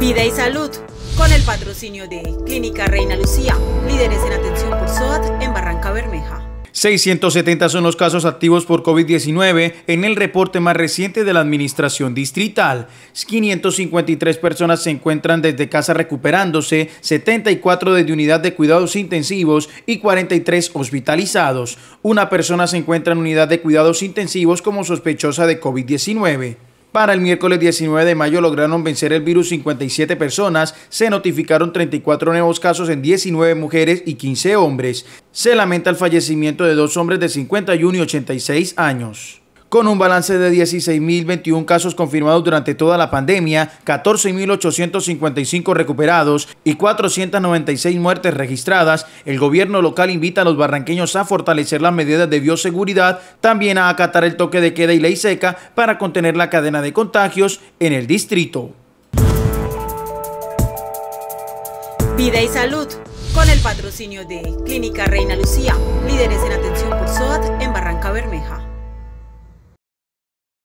Vida y salud, con el patrocinio de Clínica Reina Lucía, líderes en atención por SOAT en Barranca Bermeja. 670 son los casos activos por COVID-19 en el reporte más reciente de la Administración Distrital. 553 personas se encuentran desde casa recuperándose, 74 desde unidad de cuidados intensivos y 43 hospitalizados. Una persona se encuentra en unidad de cuidados intensivos como sospechosa de COVID-19. Para el miércoles 19 de mayo lograron vencer el virus 57 personas, se notificaron 34 nuevos casos en 19 mujeres y 15 hombres. Se lamenta el fallecimiento de dos hombres de 51 y 86 años. Con un balance de 16.021 casos confirmados durante toda la pandemia, 14.855 recuperados y 496 muertes registradas, el gobierno local invita a los barranqueños a fortalecer las medidas de bioseguridad, también a acatar el toque de queda y ley seca para contener la cadena de contagios en el distrito. Vida y salud, con el patrocinio de Clínica Reina Lucía, líderes en atención